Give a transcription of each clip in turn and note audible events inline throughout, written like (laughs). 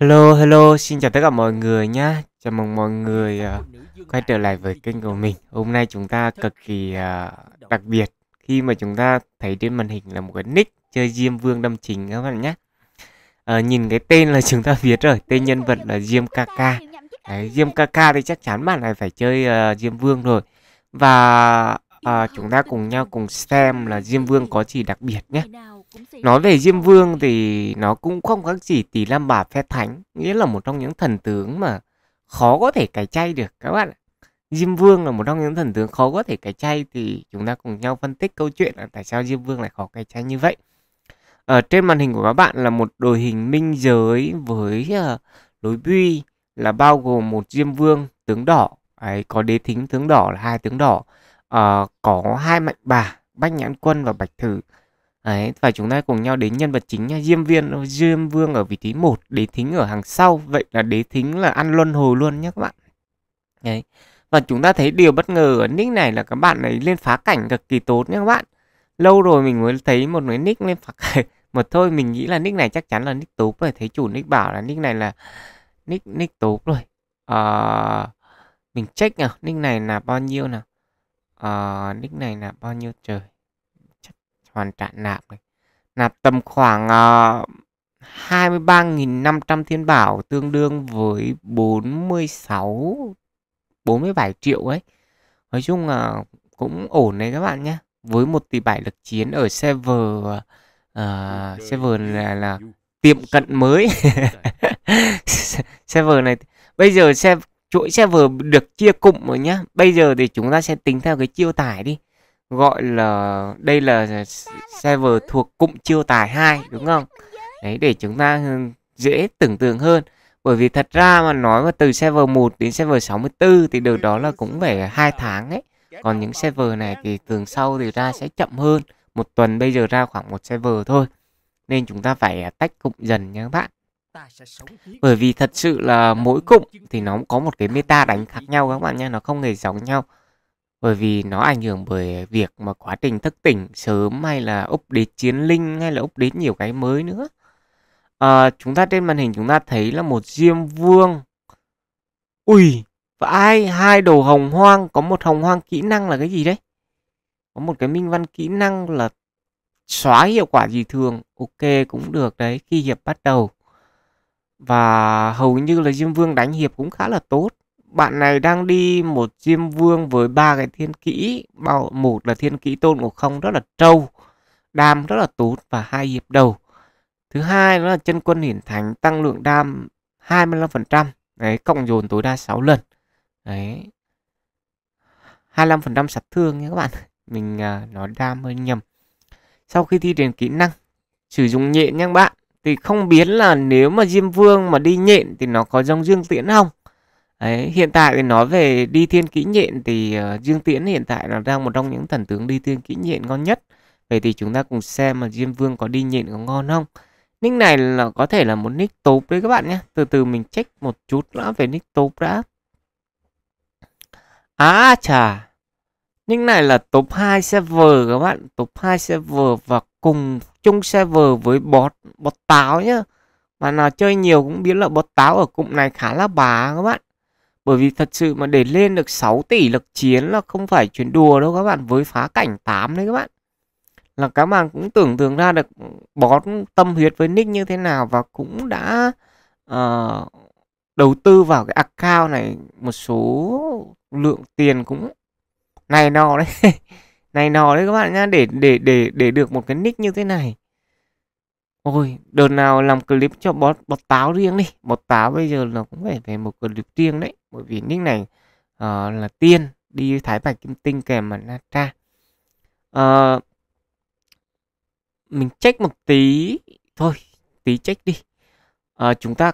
Hello, hello, xin chào tất cả mọi người nhé. Chào mừng mọi người uh, quay trở lại với kênh của mình. Hôm nay chúng ta cực kỳ uh, đặc biệt khi mà chúng ta thấy trên màn hình là một cái nick chơi Diêm Vương đâm chính các bạn nhé. Uh, ờ, nhìn cái tên là chúng ta biết rồi, tên nhân vật là Diêm Kaka. Đấy, Diêm Kaka thì chắc chắn bạn này phải chơi uh, Diêm Vương rồi. Và uh, chúng ta cùng nhau cùng xem là Diêm Vương có gì đặc biệt nhé. Nói về Diêm Vương thì nó cũng không khác gì tỷ Lam Bà Phe Thánh, nghĩa là một trong những thần tướng mà khó có thể cải chay được các bạn. Diêm Vương là một trong những thần tướng khó có thể cải chay thì chúng ta cùng nhau phân tích câu chuyện là tại sao Diêm Vương lại khó cải chay như vậy. Ở trên màn hình của các bạn là một đội hình minh giới với uh, lối bi là bao gồm một Diêm Vương tướng đỏ, ấy, có đế thính tướng đỏ là hai tướng đỏ, uh, có hai mạnh bà, Bách Nhãn Quân và Bạch Thử Đấy, và chúng ta cùng nhau đến nhân vật chính nha. Diêm Viên, ờ, Diêm Vương ở vị trí 1, đế thính ở hàng sau. Vậy là đế thính là ăn luân hồi luôn nhé các bạn. Đấy. Và chúng ta thấy điều bất ngờ ở nick này là các bạn ấy lên phá cảnh cực kỳ tốt nha các bạn. Lâu rồi mình mới thấy một cái nick lên phá cảnh. (laughs) Mà thôi mình nghĩ là nick này chắc chắn là nick tốt rồi. Thấy chủ nick bảo là nick này là nick nick tốt rồi. À, mình check nào, nick này là bao nhiêu nào. À, nick này là bao nhiêu trời hoàn trả nạp này. Nạp tầm khoảng ờ, uh, 23.500 thiên bảo tương đương với 46 47 triệu ấy. Nói chung là uh, cũng ổn đấy các bạn nhé. Với 1 tỷ 7 lực chiến ở server uh, server là, là tiệm cận mới. (laughs) server này bây giờ xe chuỗi server được chia cụm rồi nhá. Bây giờ thì chúng ta sẽ tính theo cái chiêu tải đi gọi là đây là server thuộc cụm chiêu tài 2 đúng không? Đấy để chúng ta ừ, dễ tưởng tượng hơn. Bởi vì thật ra mà nói mà từ server 1 đến server 64 thì điều đó là cũng phải hai tháng ấy. Còn những server này thì thường sau thì ra sẽ chậm hơn. Một tuần bây giờ ra khoảng một server thôi. Nên chúng ta phải à, tách cụm dần nha các bạn. Bởi vì thật sự là mỗi cụm thì nó có một cái meta đánh khác nhau các bạn nha, Nó không hề giống nhau bởi vì nó ảnh hưởng bởi việc mà quá trình thức tỉnh sớm hay là update chiến linh hay là update nhiều cái mới nữa. À, chúng ta trên màn hình chúng ta thấy là một diêm vương. Ui và ai hai đồ hồng hoang có một hồng hoang kỹ năng là cái gì đấy? Có một cái minh văn kỹ năng là xóa hiệu quả gì thường. Ok cũng được đấy khi hiệp bắt đầu. Và hầu như là diêm vương đánh hiệp cũng khá là tốt bạn này đang đi một diêm vương với ba cái thiên kỹ bao một là thiên kỹ tôn ngộ không rất là trâu đam rất là tốt và hai hiệp đầu. Thứ hai đó là chân quân hiển thánh tăng lượng đam 25% đấy cộng dồn tối đa 6 lần. Đấy. 25% sát thương nhé các bạn. (laughs) Mình à, nói đam hơi nhầm. Sau khi thi triển kỹ năng sử dụng nhện nha các bạn. Thì không biết là nếu mà diêm vương mà đi nhện thì nó có dòng dương tiễn không? Đấy, hiện tại thì nói về đi thiên kỹ nhện thì uh, Dương Tiễn hiện tại là đang một trong những thần tướng đi thiên kỹ nhện ngon nhất. Vậy thì chúng ta cùng xem mà Diêm Vương có đi nhện có ngon không. Nick này là có thể là một nick top đấy các bạn nhé. Từ từ mình check một chút nữa về nick top đã. À chà. Nick này là top 2 server các bạn. Top 2 server và cùng chung server với bot, bot táo nhá. Mà nào chơi nhiều cũng biết là bot táo ở cụm này khá là bà các bạn. Bởi vì thật sự mà để lên được 6 tỷ lực chiến là không phải chuyện đùa đâu các bạn Với phá cảnh 8 đấy các bạn. Là các bạn cũng tưởng tượng ra được bón tâm huyết với nick như thế nào Và cũng đã uh, đầu tư vào cái account này một số lượng tiền cũng này nọ đấy. (laughs) Này nọ đấy các bạn nhá để để để để được một cái nick như thế này. Ôi, đợt nào làm clip cho bọt, bọt táo riêng đi. Bọt táo bây giờ nó cũng phải về một clip riêng đấy. Bởi vì nick này uh, là tiên đi thái bạch kim tinh kèm mà natra. Uh, ờ, mình check một tí thôi, tí check đi. Uh, chúng ta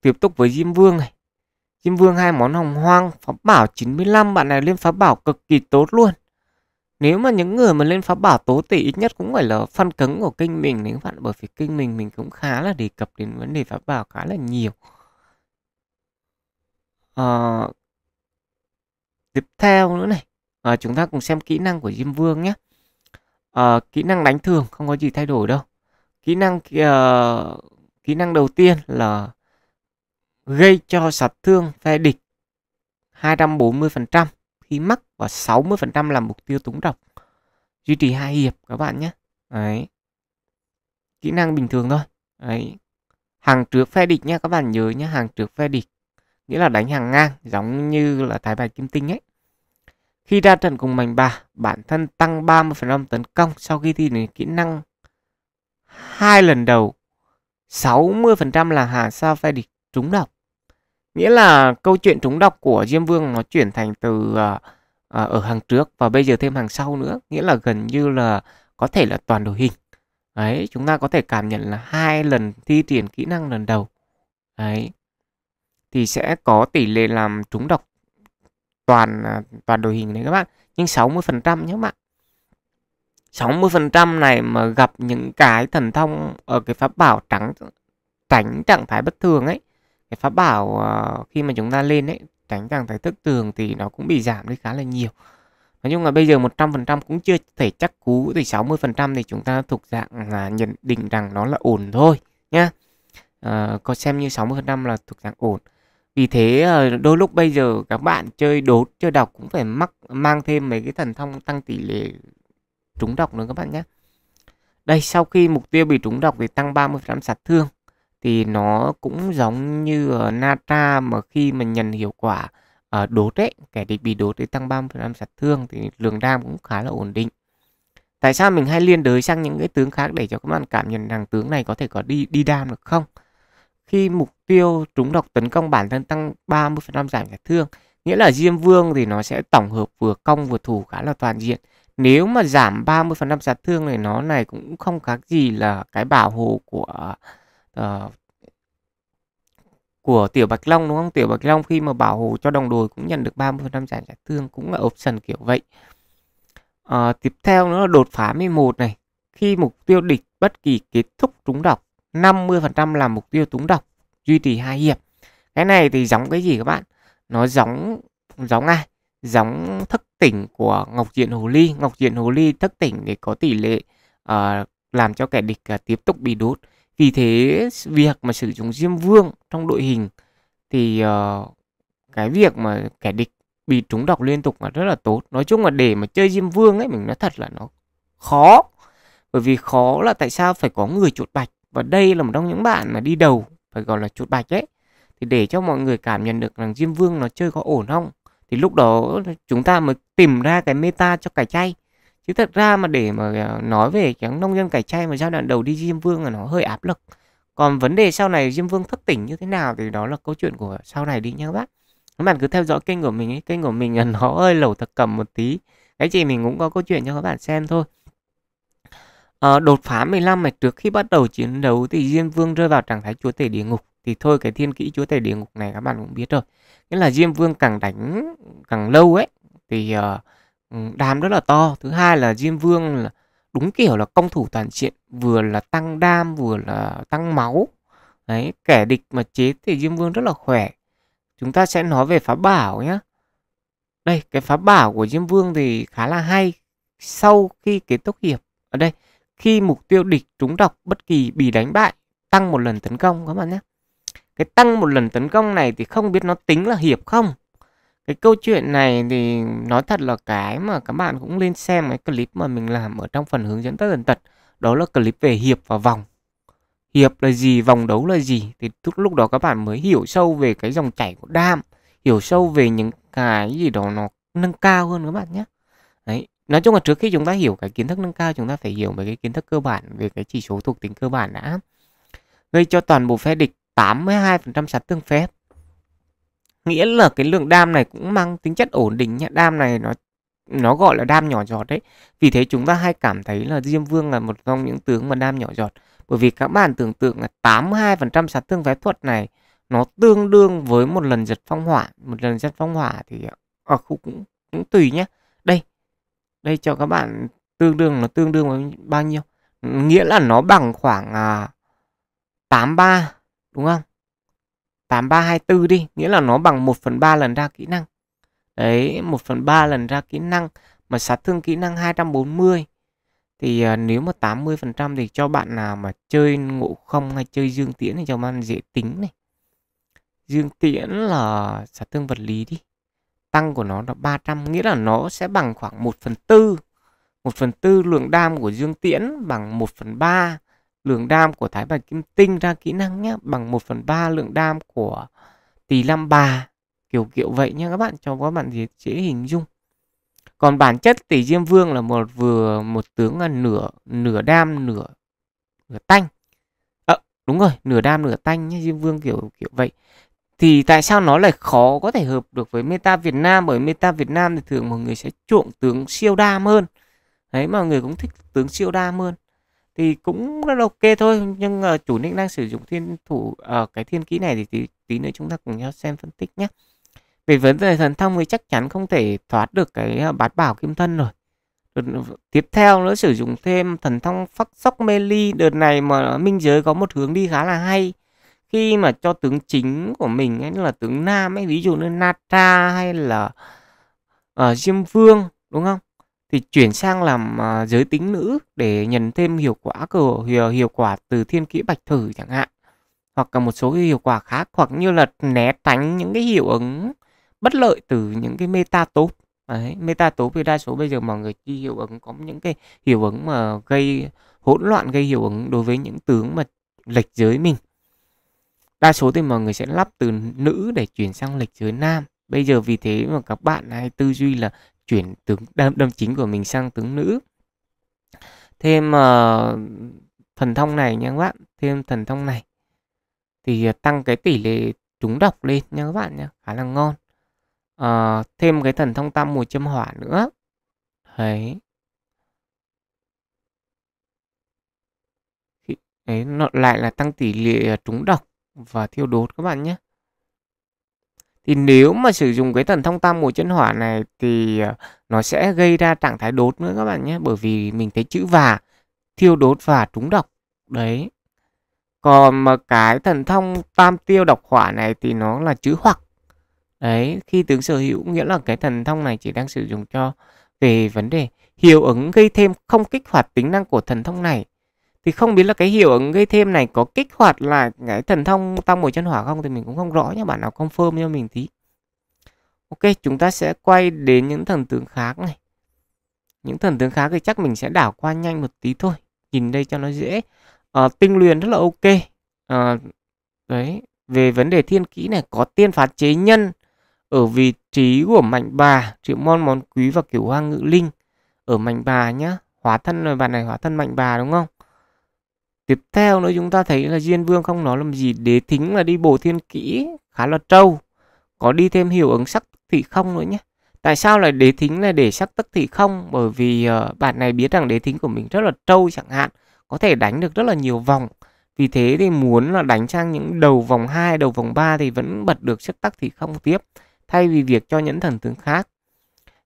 tiếp tục với Diêm Vương này. Diêm Vương hai món hồng hoang, pháp bảo 95 bạn này lên pháp bảo cực kỳ tốt luôn. Nếu mà những người mà lên pháp bảo tố tỷ ít nhất cũng phải là phân cứng của kênh mình nếu bạn bởi vì kênh mình mình cũng khá là đề cập đến vấn đề pháp bảo khá là nhiều. À, tiếp theo nữa này, à, chúng ta cùng xem kỹ năng của Diêm Vương nhé. À, kỹ năng đánh thường không có gì thay đổi đâu. Kỹ năng uh, kỹ năng đầu tiên là gây cho sát thương phe địch 240% khi mắc và 60% là mục tiêu túng độc. Duy trì hai hiệp các bạn nhé. Đấy. Kỹ năng bình thường thôi. Đấy. Hàng trước phe địch nha các bạn nhớ nhé, hàng trước phe địch. Nghĩa là đánh hàng ngang giống như là thái bài kim tinh ấy. Khi ra trận cùng mảnh bà, bản thân tăng 30% tấn công sau khi thi đến kỹ năng hai lần đầu. 60% là hạ sao phe địch trúng độc. Nghĩa là câu chuyện trúng độc của Diêm Vương nó chuyển thành từ uh, ở hàng trước và bây giờ thêm hàng sau nữa. Nghĩa là gần như là có thể là toàn đội hình. Đấy, chúng ta có thể cảm nhận là hai lần thi triển kỹ năng lần đầu. Đấy. Thì sẽ có tỷ lệ làm trúng độc toàn ờ, toàn đội hình đấy các bạn. Nhưng 60% nhé các bạn. 60% này mà gặp những cái thần thông ở cái pháp bảo trắng tránh trạng thái bất thường ấy cái pháp bảo uh, khi mà chúng ta lên ấy tránh rằng thái thức tường thì nó cũng bị giảm đi khá là nhiều. Nói chung là bây giờ 100% cũng chưa thể chắc cú thì 60% thì chúng ta thuộc dạng là nhận định rằng nó là ổn thôi nhá. Uh, có xem như 60% là thuộc dạng ổn. Vì thế uh, đôi lúc bây giờ các bạn chơi đốt chơi đọc cũng phải mắc mang thêm mấy cái thần thông tăng tỷ lệ trúng độc nữa các bạn nhé đây sau khi mục tiêu bị trúng độc thì tăng 30% sát thương thì nó cũng giống như uh, Nata mà khi mà nhận hiệu quả uh, đốt ấy, kẻ địch bị đốt thì tăng 30% sát thương thì lượng đam cũng khá là ổn định. Tại sao mình hay liên đới sang những cái tướng khác để cho các bạn cảm nhận rằng tướng này có thể có đi đi đam được không? Khi mục tiêu trúng độc tấn công bản thân tăng 30% giảm sát thương, nghĩa là Diêm Vương thì nó sẽ tổng hợp vừa công vừa thủ khá là toàn diện. Nếu mà giảm 30% sát thương này nó này cũng không khác gì là cái bảo hộ của uh, của Tiểu Bạch Long đúng không? Tiểu Bạch Long khi mà bảo hộ cho đồng đội cũng nhận được 30% giảm sát thương cũng là option kiểu vậy. À, tiếp theo nữa là đột phá 11 này. Khi mục tiêu địch bất kỳ kết thúc trúng độc, 50% là mục tiêu trúng độc, duy trì hai hiệp. Cái này thì giống cái gì các bạn? Nó giống giống ai? Giống thức tỉnh của Ngọc Diện Hồ Ly. Ngọc Diện Hồ Ly thức tỉnh để có tỷ lệ uh, làm cho kẻ địch uh, tiếp tục bị đốt. Vì thế việc mà sử dụng Diêm Vương trong đội hình thì uh, cái việc mà kẻ địch bị trúng độc liên tục là rất là tốt. Nói chung là để mà chơi Diêm Vương ấy mình nói thật là nó khó. Bởi vì khó là tại sao phải có người chuột bạch và đây là một trong những bạn mà đi đầu phải gọi là chuột bạch ấy. Thì để cho mọi người cảm nhận được rằng Diêm Vương nó chơi có ổn không thì lúc đó chúng ta mới tìm ra cái meta cho cải chay chứ thật ra mà để mà à, nói về cái nông dân cải chay mà giai đoạn đầu đi diêm vương là nó hơi áp lực. Còn vấn đề sau này diêm vương thất tỉnh như thế nào thì đó là câu chuyện của sau này đi nha các bác. Các bạn cứ theo dõi kênh của mình ấy kênh của mình là nó hơi lẩu thật cầm một tí. Cái gì mình cũng có câu chuyện cho các bạn xem thôi. À, đột phá 15 này trước khi bắt đầu chiến đấu thì Diêm Vương rơi vào trạng thái chúa tể địa ngục. Thì thôi cái thiên kỹ chúa tể địa ngục này các bạn cũng biết rồi. Nghĩa là Diêm Vương càng đánh càng lâu ấy thì uh, Ừ, đám đam rất là to. Thứ hai là diêm vương là đúng kiểu là công thủ toàn diện, vừa là tăng đam, vừa là tăng máu. Đấy, kẻ địch mà chế thì diêm vương rất là khỏe. Chúng ta sẽ nói về phá bảo nhé đây, cái phá bảo của diêm vương thì khá là hay. Sau khi kết thúc hiệp, ở đây, khi mục tiêu địch trúng độc bất kỳ bị đánh bại, tăng một lần tấn công, các bạn nhé cái tăng một lần tấn công này thì không biết nó tính là hiệp không cái câu chuyện này thì nói thật là cái mà các bạn cũng lên xem cái clip mà mình làm ở trong phần hướng dẫn tất tần tật, đó là clip về hiệp và vòng. Hiệp là gì, vòng đấu là gì? Thì lúc lúc đó các bạn mới hiểu sâu về cái dòng chảy của đam, hiểu sâu về những cái gì đó nó nâng cao hơn các bạn nhé. Đấy, nói chung là trước khi chúng ta hiểu cái kiến thức nâng cao, chúng ta phải hiểu về cái kiến thức cơ bản, về cái chỉ số thuộc tính cơ bản đã. Gây cho toàn bộ phe địch 82% sát thương phép nghĩa là cái lượng đam này cũng mang tính chất ổn định nhé đam này nó nó gọi là đam nhỏ giọt đấy. Vì thế chúng ta hay cảm thấy là diêm vương là một trong những tướng mà đam nhỏ giọt. Bởi vì các bạn tưởng tượng là 82% sát thương phép thuật này nó tương đương với một lần giật phong hỏa. Một lần giật phong hỏa thì ở khu cũng cũng tùy nhé đây đây cho các bạn tương đương nó tương đương với bao nhiêu? Nghĩa là nó bằng khoảng à, 83 đúng không? 8324 đi, nghĩa là nó bằng 1 phần 3 lần ra kỹ năng. Đấy, 1 phần 3 lần ra kỹ năng mà sát thương kỹ năng 240 thì uh, nếu mà 80% thì cho bạn nào mà chơi ngộ không hay chơi dương tiễn thì cho bạn dễ tính này. dương tiễn là sát thương vật lý đi tăng của nó là 300 nghĩa là nó sẽ bằng khoảng 1 phần 4 1 phần 4 lượng đam của dương tiễn bằng 1 phần 3 lượng đam của thái bạch kim tinh ra kỹ năng nhé bằng 1 phần 3 lượng đam của tỷ lam bà kiểu kiểu vậy nha các bạn cho các bạn dễ, dễ hình dung. Còn bản chất tỷ diêm vương là một vừa một tướng là nửa nửa đam nửa nửa tanh. À, đúng rồi nửa đam nửa tanh nhé diêm vương kiểu kiểu vậy. Thì tại sao nó lại khó có thể hợp được với meta Việt Nam? Bởi meta Việt Nam thì thường mọi người sẽ chuộng tướng siêu đam hơn. Đấy mọi người cũng thích tướng siêu đam hơn thì cũng rất là ok thôi nhưng uh, chủ nick đang sử dụng thiên thủ uh, cái thiên kỹ này thì tí, tí nữa chúng ta cùng nhau xem phân tích nhé. Về vấn đề thần thông thì chắc chắn không thể thoát được cái uh, bát bảo kim thân rồi. Đợt, tiếp theo nữa sử dụng thêm thần thông phắc sóc mê ly. Đợt này mà minh giới có một hướng đi khá là hay. Khi mà cho tướng chính của mình ấy là tướng nam ấy ví dụ như Natra hay là uh, Diêm Vương đúng không? Thì chuyển sang làm uh, giới tính nữ để nhận thêm hiệu quả của hiệu, hiệu quả từ thiên kỹ bạch thử chẳng hạn. Hoặc là một số cái hiệu quả khác hoặc như là né tránh những cái hiệu ứng bất lợi từ những cái meta tốt Đấy, meta tốt thì đa số bây giờ mọi người chi hiệu ứng có những cái hiệu ứng mà gây hỗn loạn gây hiệu ứng đối với những tướng mà lệch giới mình. Đa số thì mọi người sẽ lắp từ nữ để chuyển sang lệch giới nam. Bây giờ vì thế mà các bạn hay tư duy là chuyển tướng đâm, đâm chính của mình sang tướng nữ. Thêm uh, thần thông này nha các bạn thêm thần thông này thì ờ, tăng cái tỷ lệ trúng độc lên nha các bạn nhé khá là ngon. Uh, thêm cái thần thông tam mùi châm hỏa nữa. Đấy. Đấy nó lại là tăng tỷ lệ trúng độc và thiêu đốt các bạn nhé thì nếu mà sử dụng cái thần thông tam mùa chân hỏa này thì ờ, nó sẽ gây ra trạng thái đốt nữa các bạn nhé, bởi vì mình thấy chữ và thiêu đốt và trúng độc. Đấy. Còn mà cái thần thông tam tiêu độc hỏa này thì nó là chữ hoặc. Đấy, khi tướng sở hữu nghĩa là cái thần thông này chỉ đang sử dụng cho về vấn đề hiệu ứng gây thêm không kích hoạt tính năng của thần thông này thì không biết là cái hiệu ứng gây thêm này có kích hoạt là cái thần thông tăng một chân hỏa không? Thì mình cũng không rõ nhé bạn nào confirm cho mình tí. Ok chúng ta sẽ quay đến những thần tướng khác này. Những thần tướng khác thì chắc mình sẽ đảo qua nhanh một tí thôi nhìn đây cho nó dễ. À, tinh luyện rất là ok. À, đấy về vấn đề thiên kỹ này có tiên phạt chế nhân ở vị trí của mạnh bà triệu môn món quý và kiểu hoa ngự linh ở mạnh bà nhá. Hóa thân rồi bạn này hóa thân mạnh bà đúng không? Tiếp theo nữa chúng ta thấy là Diên Vương không nói làm gì đế thính là đi bổ thiên kỹ khá là trâu. Có đi thêm hiệu ứng sắc thị không nữa nhé. Tại sao lại đế thính là để sắc tức thị không? Bởi vì uh, bạn này biết rằng đế thính của mình rất là trâu chẳng hạn. Có thể đánh được rất là nhiều vòng. Vì thế thì muốn là đánh sang những đầu vòng 2, đầu vòng 3 thì vẫn bật được sắc tắc thị không tiếp. Thay vì việc cho những thần tướng khác.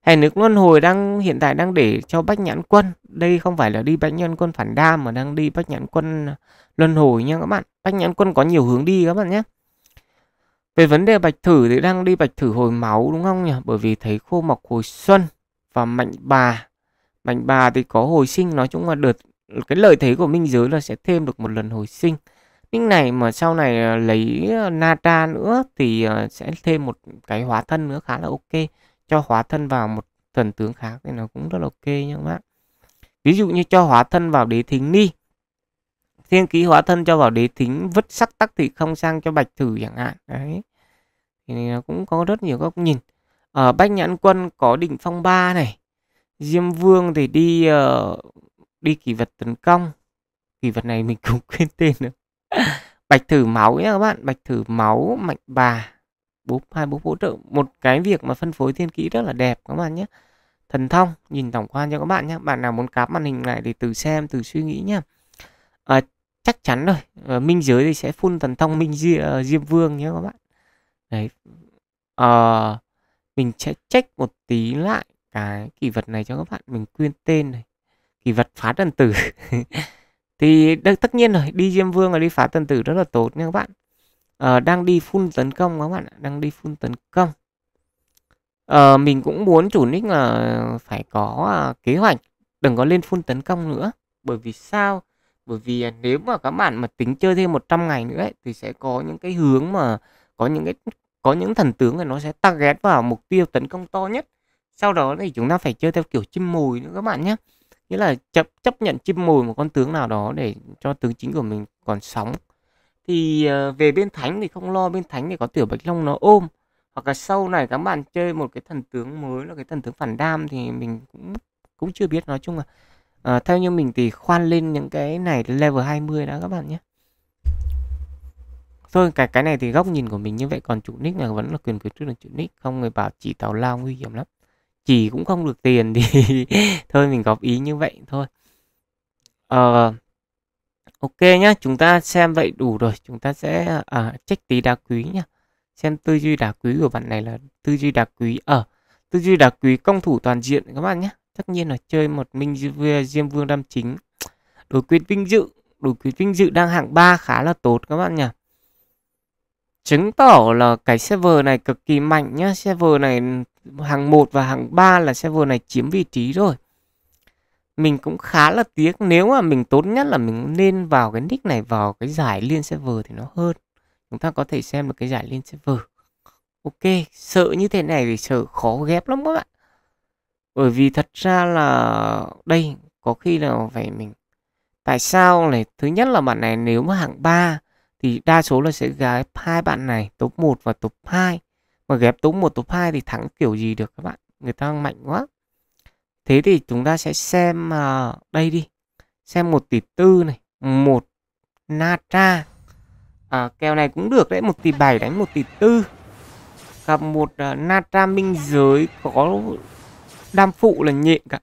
Hệ nước luân hồi đang, hiện tại đang để cho Bách Nhãn Quân. Đây không phải là đi Bách Nhãn Quân phản đam mà đang đi Bách Nhãn Quân à, luân hồi nha các bạn. Bách Nhãn Quân có nhiều hướng đi các bạn nhé. Về vấn đề bạch thử thì đang đi bạch thử hồi máu đúng không nhỉ? Bởi vì thấy khô mọc hồi xuân và mạnh bà. Mạnh bà thì có hồi sinh, nói chung là đợt, cái lợi thế của minh giới là sẽ thêm được một lần hồi sinh. Nhưng này mà sau này à, lấy à, Nata nữa thì sẽ thêm một cái hóa thân nữa khá là ok cho hóa thân vào một thần tướng khác thì nó cũng rất là ok nha các bạn ví dụ như cho hóa thân vào đế thính đi thiên ký hóa thân cho vào đế thính vứt sắc tắc thì không sang cho bạch thử chẳng hạn. Đấy. Thì nó cũng có rất nhiều góc nhìn. Ở bách nhãn quân có định phong ba này. Diêm vương thì đi uh, đi kỳ vật tấn công. Kỳ vật này mình (laughs) cũng quên tên nữa. Bạch thử máu nhé các bạn. Bạch thử máu mạnh bà búp hai bố hỗ trợ. Một cái việc mà phân phối thiên kỹ rất là đẹp các bạn nhé. Thần thông nhìn tổng quan cho các bạn nhé. Bạn nào muốn cáp màn hình lại thì từ xem từ suy nghĩ nhé. À, chắc chắn rồi. À, minh giới thì sẽ phun thần thông minh di, uh, diêm vương nhé các bạn. Đấy. À, mình sẽ check một tí lại cái kỳ vật này cho các bạn. Mình quên tên này. Kỳ vật phá thần tử. (laughs) Thì tất nhiên rồi. Đi diêm vương là đi phá thần tử rất là tốt nha các bạn uh, đang đi full tấn công các bạn ạ đang đi full tấn công. Uh, mình cũng muốn chủ nick là phải có uh, kế hoạch đừng có lên full tấn công nữa. Bởi vì sao? Bởi vì à, nếu mà các bạn mà tính chơi thêm 100 ngày nữa ấy, thì sẽ có những cái hướng mà có những cái có những thần tướng thì nó sẽ target vào mục tiêu tấn công to nhất. Sau đó thì chúng ta phải chơi theo kiểu chim mùi nữa các bạn nhé. Nghĩa là chấp chấp nhận chim mùi một con tướng nào đó để cho tướng chính của mình còn sống thì ờ, về bên thánh thì không lo bên thánh thì có tiểu bạch long nó ôm. Hoặc là sau này các bạn chơi một cái thần tướng mới là cái thần tướng phản đam thì mình cũng cũng chưa biết nói chung là à, theo như mình thì khoan lên những cái này level 20 đã các bạn nhé. Thôi cái cái này thì góc nhìn của mình như vậy còn chủ nick là vẫn là quyền quyết trước là chủ nick không người bảo chỉ tàu lao nguy hiểm lắm. Chỉ cũng không được tiền thì (laughs) thôi mình góp ý như vậy thôi. Ờ ok nhá chúng ta xem vậy đủ rồi. Chúng ta sẽ à, check tí đá quý nhá. Xem tư duy đá quý của bạn này là tư duy đá quý ở. À, tư duy đá quý công thủ toàn diện các bạn nhé tất nhiên là chơi một minh diêm vương đam chính. Đối quyết vinh dự đối quyết vinh dự đang hạng 3 khá là tốt các bạn nhỉ? Chứng tỏ là cái server này cực kỳ mạnh nhá. Server này hàng 1 và hàng 3 là server này chiếm vị trí rồi mình cũng khá là tiếc, nếu mà mình tốt nhất là mình nên vào cái nick này vào cái giải liên server thì nó hơn. Chúng ta có thể xem được cái giải liên server. Ok, sợ như thế này thì sợ khó ghép lắm các bạn. Bởi vì thật ra là đây, có khi là phải mình, tại sao này? Thứ nhất là bạn này nếu mà hạng 3 thì đa số là sẽ ghép hai bạn này, top 1 và top 2 mà ghép top 1 top 2 thì thắng kiểu gì được các bạn? Người ta mạnh quá thế thì chúng ta sẽ xem uh, đây đi. Xem một tỷ tư này một natra à, kèo này cũng được đấy một tỷ bảy đánh một tỷ tư. Gặp một à, uh, natra minh giới có đam phụ là nhện cả.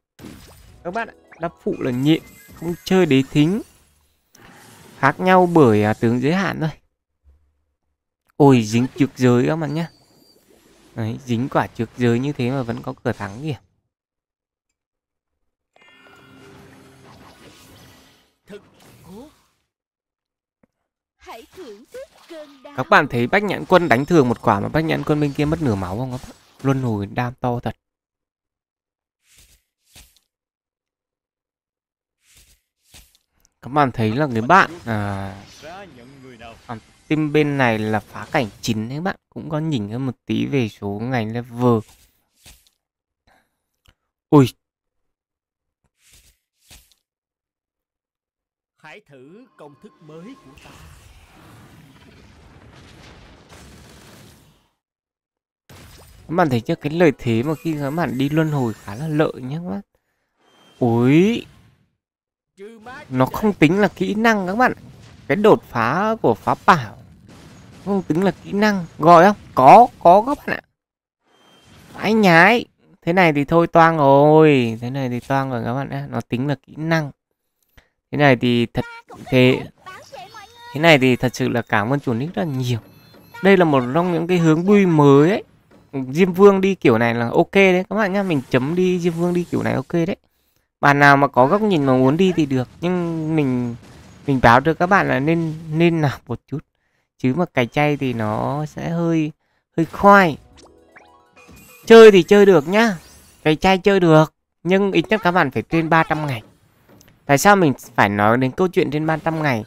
Các bạn ạ đam phụ là nhện không chơi đế thính. Khác nhau bởi uh, tướng giới hạn thôi. Ôi dính trượt giới các bạn nhé Đấy, dính quả trượt giới như thế mà vẫn có cửa thắng kìa. Các bạn thấy bách nhãn quân đánh thường một quả mà bách nhãn quân bên kia mất nửa máu không các bạn? Luân hồi đam to thật. Các bạn thấy là người bạn à, à, team bên này là phá cảnh chín đấy bạn. Cũng có nhìn hơn một tí về số ngành level. Ui. Hãy thử công thức mới của ta bạn thấy chưa, cái lời thế mà khi các bạn đi luân hồi khá là lợi nhé các bạn. Ui nó không tính là kỹ năng các bạn cái đột phá của phá bảo không tính là kỹ năng. Gọi không? Có có các bạn ạ. Anh nhái, thế này thì thôi toang rồi, thế này thì toang rồi các bạn ạ nó tính là kỹ năng. Thế này thì thật thế thế này thì thật sự là cảm ơn chủ nick rất là nhiều. Đây là một trong những cái hướng bui mới ấy diêm vương đi kiểu này là ok đấy. Các bạn nhá, mình chấm đi diêm vương đi kiểu này ok đấy. Bạn nào mà có góc nhìn mà muốn đi thì được, nhưng mình mình báo được các bạn là nên nên nạp một chút. Chứ mà cày chay thì nó sẽ hơi hơi khoai. Chơi thì chơi được nhá. Cày chay chơi được, nhưng ít nhất các bạn phải trên 300 ngày. Tại sao mình phải nói đến câu chuyện trên 300 ngày?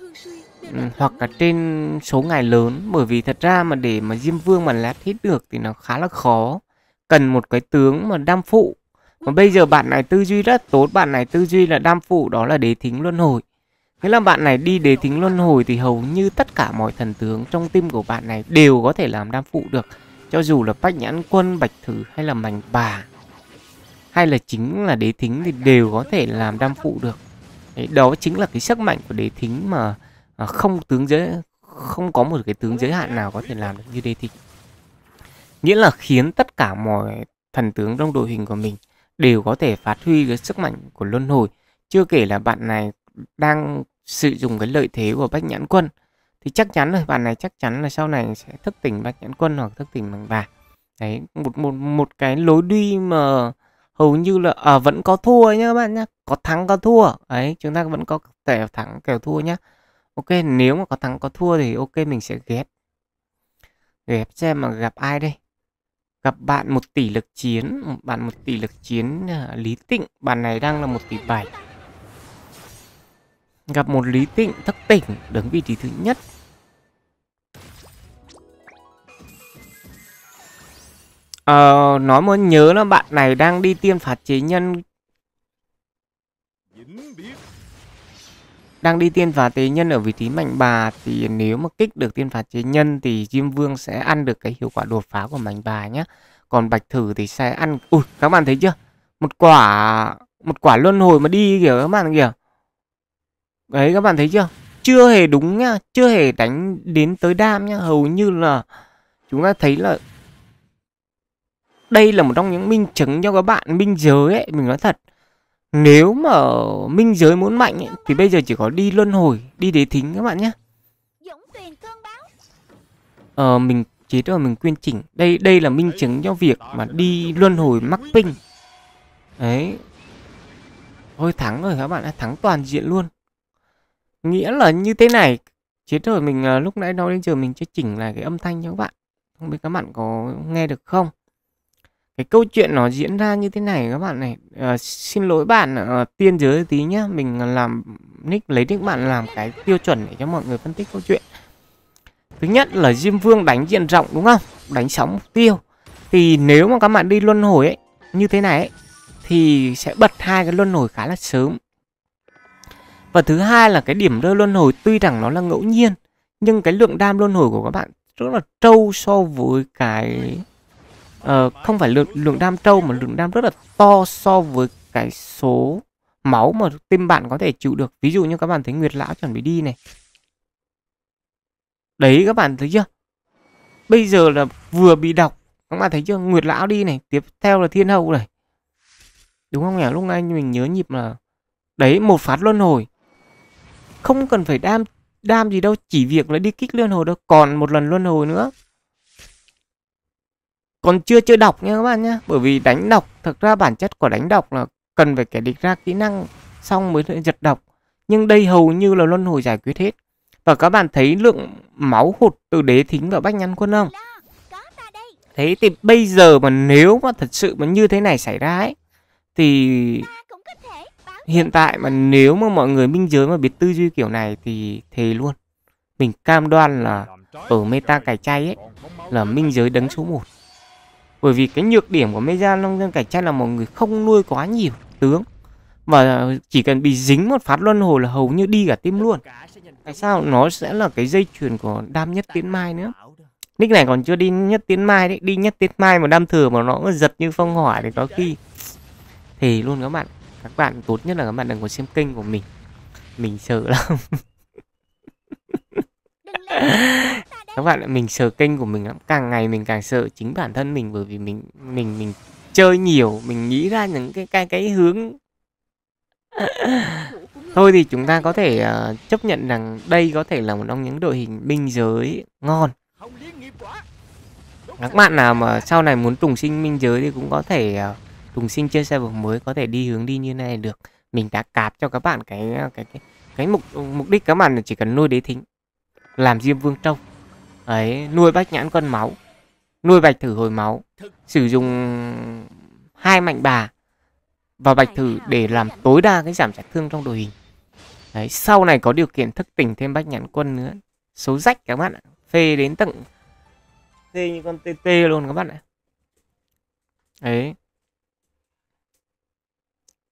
Ừ, hoặc là trên số ngày lớn bởi vì thật ra mà để mà diêm vương mà lát hết được thì nó khá là khó cần một cái tướng mà đam phụ mà bây giờ bạn này tư duy rất tốt bạn này tư duy là đam phụ đó là đế thính luân hồi nghĩa là bạn này đi đế thính luân hồi thì hầu như tất cả mọi thần tướng trong tim của bạn này đều có thể làm đam phụ được. Cho dù là bách nhãn quân, bạch thử hay là mảnh bà hay là chính là đế thính thì đều có thể làm đam phụ được. Đấy, đó chính là cái sức mạnh của đế thính mà à, không tướng giới không có một cái tướng giới hạn nào có thể làm được như đế thì Nghĩa là khiến tất cả mọi thần tướng trong đội hình của mình đều có thể phát huy cái sức mạnh của luân hồi. Chưa kể là bạn này đang sử dụng cái lợi thế của bách nhãn quân thì chắc chắn rồi bạn này chắc chắn là sau này sẽ thức tỉnh bách nhãn quân hoặc thức tỉnh bằng bạc đấy một một một cái lối đi mà hầu như là à, vẫn có thua nhá các bạn nhá có thắng có thua. Ấy chúng ta vẫn có kèo thắng kèo thua nhá ok nếu mà có thắng có thua thì ok mình sẽ ghép. Ghép xem mà gặp ai đây? Gặp bạn một tỷ lực chiến bạn một tỷ lực chiến uh, lý tịnh. Bạn này đang là một tỷ bảy. Gặp một lý tịnh thất tỉnh đứng vị trí thứ nhất. Ờ, nói muốn nhớ là bạn này đang đi tiên phạt chế nhân đang đi tiên phạt tế nhân ở vị trí mạnh bà thì nếu mà kích được tiên phạt thế nhân thì Diêm Vương sẽ ăn được cái hiệu quả đột phá của mạnh bà nhé. Còn Bạch Thử thì sẽ ăn ui các bạn thấy chưa? Một quả một quả luân hồi mà đi kìa các bạn kìa. Đấy các bạn thấy chưa? Chưa hề đúng nhá, chưa hề đánh đến tới đam nhá, hầu như là chúng ta thấy là đây là một trong những minh chứng cho các bạn minh giới ấy, mình nói thật nếu mà minh giới muốn mạnh ấy, thì bây giờ chỉ có đi luân hồi, đi đế thính các bạn nhé. Ờ, mình chế rồi mình quyên chỉnh. Đây đây là minh chứng cho việc mà đi luân hồi mắc ping. Đấy. Thôi thắng rồi các bạn ạ, thắng toàn diện luôn. Nghĩa là như thế này. Chế rồi mình à, lúc nãy nói đến giờ mình chưa chỉnh lại cái âm thanh cho các bạn. Không biết các bạn có nghe được không? Cái câu chuyện nó diễn ra như thế này các bạn này. À, xin lỗi bạn uh, tiên giới tí nhá. Mình làm nick lấy nick bạn làm cái tiêu chuẩn để cho mọi người phân tích câu chuyện. Thứ nhất là diêm vương đánh diện rộng đúng không? Đánh sóng mục tiêu. Thì nếu mà các bạn đi luân hồi ấy như thế này ấy, thì sẽ bật hai cái luân hồi khá là sớm. Và thứ hai là cái điểm rơi luân hồi tuy rằng nó là ngẫu nhiên nhưng cái lượng đam luân hồi của các bạn rất là trâu so với cái uh, không phải lượng lượng đam trâu mà lượng đam rất là to so với cái số máu mà tim bạn có thể chịu được. Ví dụ như các bạn thấy nguyệt lão chuẩn bị đi này. Đấy các bạn thấy chưa? Bây giờ là vừa bị đọc các bạn thấy chưa? Nguyệt lão đi này tiếp theo là thiên hậu này. Đúng không nhỉ? Lúc này mình nhớ nhịp là đấy một phát luân hồi. Không cần phải đam đam gì đâu chỉ việc là đi kích luân hồi đâu. Còn một lần luân hồi nữa còn chưa chưa đọc nha các bạn nhé bởi vì đánh đọc thực ra bản chất của đánh đọc là cần phải kẻ địch ra kỹ năng, xong mới giật đọc. Nhưng đây hầu như là luân hồi giải quyết hết. Và các bạn thấy lượng máu hụt từ đế thính và bách nhăn quân không? Thế thì bây giờ mà nếu mà thật sự mà như thế này xảy ra ấy, thì hiện tại mà nếu mà mọi người minh giới mà biết tư duy kiểu này thì thề luôn. Mình cam đoan là ở meta cải chay ấy, là minh giới đứng số 1 bởi vì cái nhược điểm của Meja nông dân cải tranh là mọi người không nuôi quá nhiều tướng. Và chỉ cần bị dính một phát luân hồi là hầu như đi cả tim luôn. Tại sao? Nó sẽ là cái dây chuyền của đam nhất tiến mai nữa. Nick này còn chưa đi nhất tiến mai đấy. Đi nhất tiến mai mà đam thừa mà nó giật như phong hỏa thì có khi thì luôn các bạn các bạn tốt nhất là các bạn đừng có xem kênh của mình. Mình sợ lắm (laughs) (laughs) các bạn mình sợ kênh của mình lắm càng ngày mình càng sợ chính bản thân mình bởi vì mình mình mình chơi nhiều mình nghĩ ra những cái cái cái hướng. (laughs) Thôi thì chúng ta có thể uh, chấp nhận rằng đây có thể là một trong những đội hình binh giới ngon. Các bạn nào mà sau này muốn trùng sinh minh giới thì cũng có thể uh, trùng sinh chơi server mới có thể đi hướng đi như này được. Mình đã cạp cho các bạn cái ờ, cái cái cái mục mục đích các bạn chỉ cần nuôi đế thính làm diêm vương trâu ấy, nuôi bách nhãn cân máu. Nuôi bạch thử hồi máu. Sử dụng hai mạnh bà và bạch thử để làm tối đa cái giảm sát thương trong đội hình. Đấy, sau này có điều kiện thức tỉnh thêm bách nhãn quân nữa. Số rách các bạn ạ. Phê đến tận phê như con tt luôn các bạn ạ. Đấy.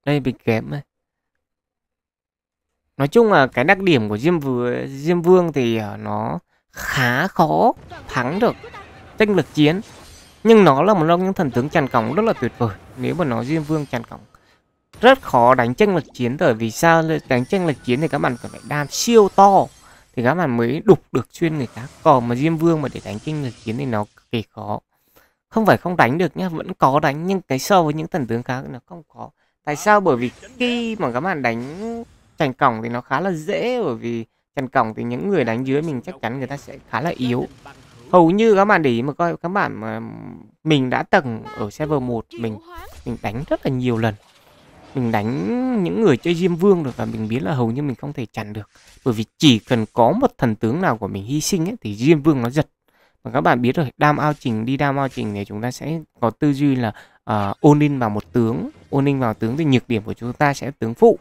Đây bị kém này. Nói chung là cái đặc điểm của diêm vừa diêm vương thì ờ, nó khá khó, thắng được tranh lực chiến. Nhưng nó là một trong những thần tướng tràn cổng rất là tuyệt vời. Nếu mà nó diêm vương tràn cổng rất khó đánh tranh lực chiến. Bởi vì sao đánh tranh lực chiến thì các bạn cần phải đam siêu to, thì các bạn mới đục được xuyên người khác. Còn mà diêm vương mà để đánh tranh lực chiến thì nó cực kỳ khó. Không phải không đánh được nhá, vẫn có đánh, nhưng cái so với những thần tướng khác nó không có. Tại sao? Bởi vì khi mà các bạn đánh thành cổng thì nó khá là dễ, bởi vì trành cổng thì những người đánh dưới mình chắc chắn người ta sẽ khá là yếu. Hầu như các bạn để ý mà coi các bạn mà mình đã từng ở server 1 mình mình đánh rất là nhiều lần. Mình đánh những người chơi diêm vương được và mình biết là hầu như mình không thể chặn được. Bởi vì chỉ cần có một thần tướng nào của mình hy sinh ấy, thì diêm vương nó giật. Và các bạn biết rồi đam ao trình đi đam ao trình thì chúng ta sẽ có tư duy là uh, ôn in vào một tướng ôn in vào tướng thì nhược điểm của chúng ta sẽ tướng phụ.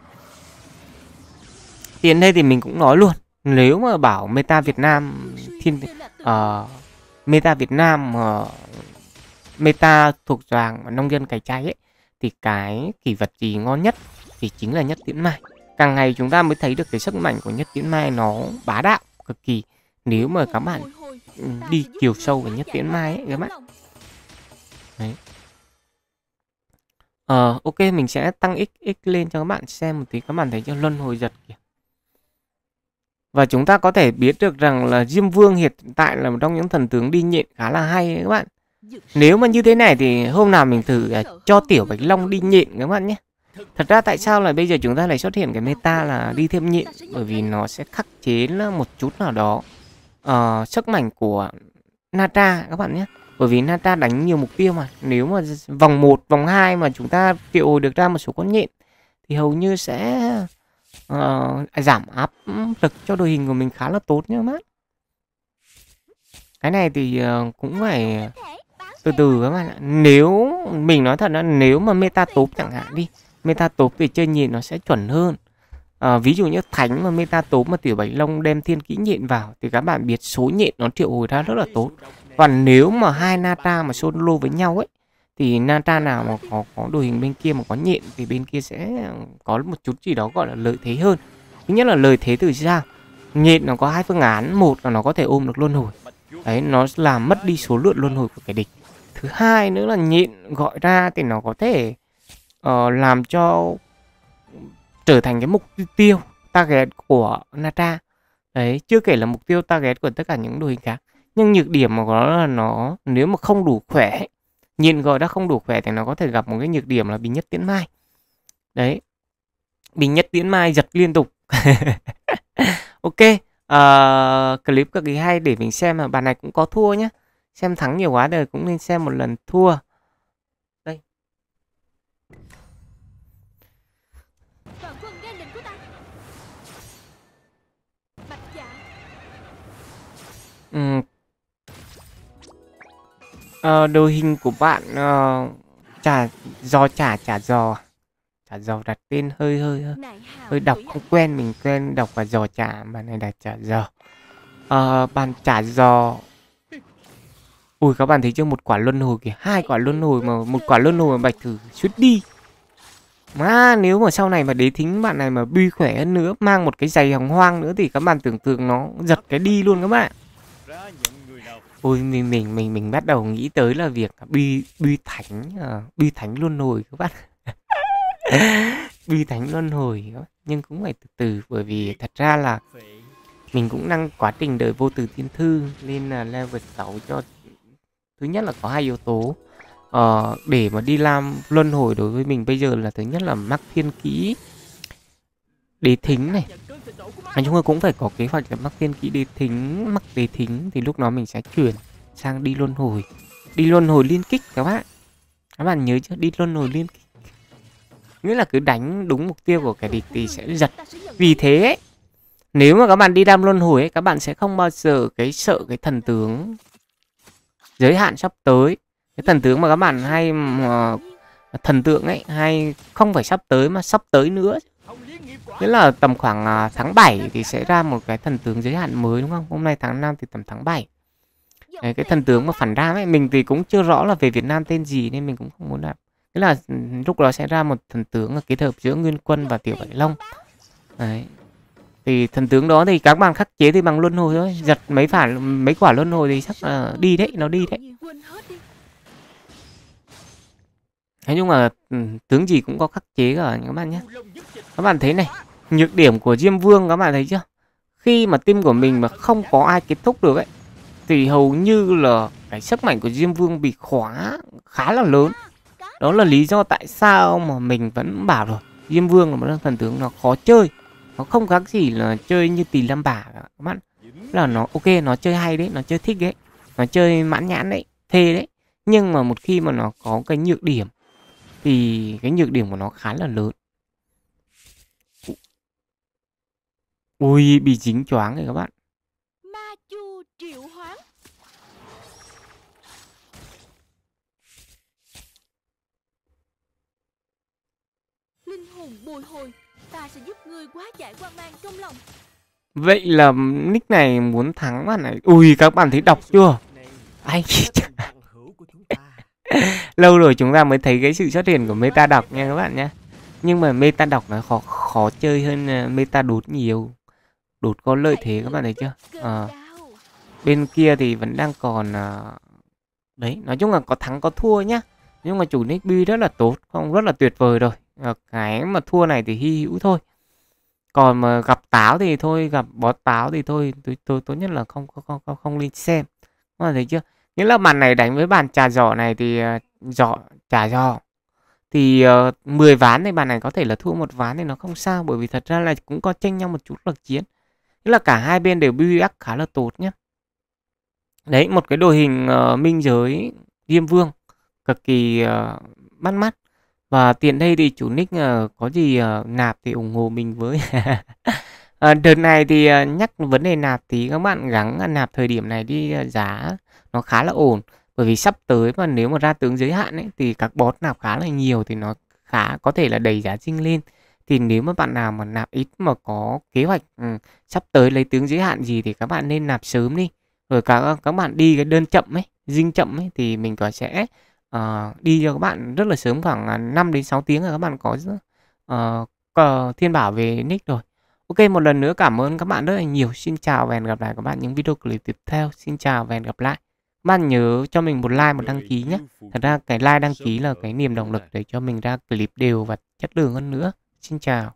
Tiền đây thì mình cũng nói luôn nếu mà bảo Meta Việt Nam thiên uh, Meta Việt Nam uh, meta thuộc dạng nông dân cày chay ấy thì cái kỷ vật gì ngon nhất thì chính là nhất tiễn mai. Càng ngày chúng ta mới thấy được cái sức mạnh của nhất tiễn mai nó bá đạo cực kỳ. Nếu mà các bạn ừ, đi chiều sâu về nhất tiễn mai ấy các bạn. Đấy. Ờ ok mình sẽ tăng x x lên cho các bạn xem một tí. Các bạn thấy cho luân hồi giật kìa và chúng ta có thể biết được rằng là Diêm Vương hiện tại là một trong những thần tướng đi nhịn khá là hay đấy các bạn. Nếu mà như thế này thì hôm nào mình thử à, cho Tiểu Bạch Long đi nhịn các bạn nhé. Thật ra tại sao là bây giờ chúng ta lại xuất hiện cái meta là đi thêm nhịn bởi vì nó sẽ khắc chế một chút nào đó uh, sức mạnh của Nata các bạn nhé. Bởi vì Nata đánh nhiều mục tiêu mà Nếu mà vòng 1, vòng 2 mà chúng ta triệu hồi được ra một số con nhện Thì hầu như sẽ uh, giảm áp lực cho đội hình của mình khá là tốt nhá mát cái này thì uh, cũng phải từ từ các bạn ạ. Nếu mình nói thật là nếu mà meta tốt chẳng hạn đi meta tốt thì chơi nhìn nó sẽ chuẩn hơn. À, ví dụ như thánh mà meta tốt mà tiểu bạch long đem thiên kỹ nhện vào thì các bạn biết số nhện nó triệu hồi ra rất là tốt. Và nếu mà hai nata mà solo với nhau ấy thì Nata nào mà có có đội hình bên kia mà có nhện thì bên kia sẽ có một chút gì đó gọi là lợi thế hơn. Thứ nhất là lợi thế từ ra nhện nó có hai phương án một là nó có thể ôm được luân hồi. Đấy nó làm mất đi số lượng luân hồi của kẻ địch. Thứ hai nữa là nhện gọi ra thì nó có thể uh, làm cho trở thành cái mục tiêu target của Nata. Đấy chưa kể là mục tiêu target của tất cả những đội hình khác. Nhưng nhược điểm mà có là nó nếu mà không đủ khỏe nhìn gọi đã không đủ khỏe thì nó có thể gặp một cái nhược điểm là bình nhất tiễn mai. Đấy. Bình nhất tiễn mai giật liên tục. (laughs) Ok uh, clip cực kỳ hay để mình xem mà bàn này cũng có thua nhé xem thắng nhiều quá đời cũng nên xem một lần thua. Đây. Ừ, uh, đồ hình của bạn uh, chả do chả chả giò. Chả giò đặt tên hơi hơi hơi, hơi đọc không quen mình quen đọc và giò chả bạn này đặt chả giò. Uh, bạn chả giò. Ui các bạn thấy chưa? Một quả luân hồi kìa. Hai quả luân hồi mà một quả luân hồi mà bạch thử suýt đi. Mà nếu mà sau này mà đế thính bạn này mà bi khỏe hơn nữa mang một cái giày hồng hoang nữa thì các bạn tưởng tượng nó giật cái đi luôn các bạn ôi mình mình mình mình bắt đầu nghĩ tới là việc bi bi thánh uh, bi thánh luân hồi các bạn. (laughs) Bi thánh luân hồi nhưng cũng phải từ từ bởi vì thật ra là mình cũng đang quá trình đời vô từ thiên thư lên là level 6 cho thứ nhất là có hai yếu tố. Uh, để mà đi làm luân hồi đối với mình bây giờ là thứ nhất là mắc thiên kỹ đế thính này nói chung là cũng phải có kế hoạch là mắc tiên kỹ đế thính mắc đế thính thì lúc đó mình sẽ chuyển sang đi luân hồi. Đi luân hồi liên kích các bạn. Các bạn nhớ chưa? Đi luân hồi liên kích. Nghĩa là cứ đánh đúng mục tiêu của kẻ địch thì sẽ giật. Vì thế ấy, nếu mà các bạn đi đam luân hồi ấy, các bạn sẽ không bao giờ cái sợ cái thần tướng giới hạn sắp tới. Cái thần tướng mà các bạn hay mà thần tượng ấy hay không phải sắp tới mà sắp tới nữa. Nghĩa là tầm khoảng à, tháng 7 thì sẽ ra một cái thần tướng giới hạn mới đúng không? Hôm nay tháng 5 thì tầm tháng 7. Đấy, cái thần tướng mà phản đam ấy mình thì cũng chưa rõ là về Việt Nam tên gì nên mình cũng không muốn làm Nghĩa là ừ, lúc đó sẽ ra một thần tướng là kết hợp giữa Nguyên Quân và Tiểu Bạch Long. Đấy. Thì thần tướng đó thì các bạn khắc chế thì bằng luân hồi thôi, giật mấy phản mấy quả luân hồi thì chắc là đi đấy, nó đi đấy. Nói chung là ừ, tướng gì cũng có khắc chế cả các bạn nhé. Các bạn thấy này, nhược điểm của Diêm Vương các bạn thấy chưa? Khi mà tim của mình mà không có ai kết thúc được ấy, thì hầu như là cái sức mạnh của Diêm Vương bị khóa khá là lớn. Đó là lý do tại sao mà mình vẫn bảo rồi, Diêm Vương là một thần tướng nó khó chơi. Nó không khác gì là chơi như tỳ lâm bà các bạn. Là nó ok, nó chơi hay đấy, nó chơi thích đấy. Nó chơi mãn nhãn đấy, thê đấy. Nhưng mà một khi mà nó có cái nhược điểm thì cái nhược điểm của nó khá là lớn. Ui, bị dính choáng rồi các bạn. Ma chu triệu hoán. Linh hồn bồi hồi, ta sẽ giúp ngươi quá giải quan mang trong lòng. Vậy là nick này muốn thắng bạn này. Ui, các bạn thấy đọc chưa? Ai (laughs) lâu rồi chúng ta mới thấy cái sự xuất hiện của meta đọc nha các bạn nhé nhưng mà meta đọc nó khó khó chơi hơn ờ, meta đột nhiều. Đột có lợi thế các bạn thấy chưa? À, bên kia thì vẫn đang còn à, đấy nói chung là có thắng có thua nhá. Nhưng mà chủ nick bi rất là tốt không rất là tuyệt vời rồi. À, cái mà thua này thì hy hữu thôi. Còn mà gặp táo thì thôi gặp bó táo thì thôi tôi tôi tốt nhất là không không không không, không lên xem. Các bạn thấy chưa? Nghĩa là bàn này đánh với bàn trà giỏ này thì ờ, giỏ trà giỏ thì ờ, uh, 10 ván thì bàn này có thể là thua một ván thì nó không sao bởi vì thật ra là cũng có tranh nhau một chút lực chiến. Nghĩa là cả hai bên đều build khá là tốt nhé đấy một cái đội hình uh, minh giới diêm vương cực kỳ uh, bắt mắt. Và tiện đây thì chủ nick uh, có gì uh, nạp thì ủng hộ mình với. (laughs) à, đợt này thì ờ, nhắc vấn đề nạp thì các bạn gắng à, nạp thời điểm này đi ờ, giá nó khá là ổn. Bởi vì sắp tới mà nếu mà ra tướng giới hạn ấy thì các bot nạp khá là nhiều thì nó khá có thể là đẩy giá trinh lên. Thì nếu mà bạn nào mà nạp ít mà có kế hoạch ừ, sắp tới lấy tướng giới hạn gì thì các bạn nên nạp sớm đi. Rồi các các bạn đi cái đơn chậm ấy dinh chậm ấy thì mình có sẽ uh, đi cho các bạn rất là sớm khoảng à, 5 đến 6 tiếng là các bạn có uh, thiên bảo về nick rồi. Ok, một lần nữa cảm ơn các bạn rất là nhiều. Xin chào và hẹn gặp lại các bạn những video clip tiếp theo. Xin chào và hẹn gặp lại. Các bạn nhớ cho mình một like, một đăng ký nhé. Thật ra cái like đăng ký là cái niềm động lực để cho mình ra clip đều và chất lượng hơn nữa. Xin chào.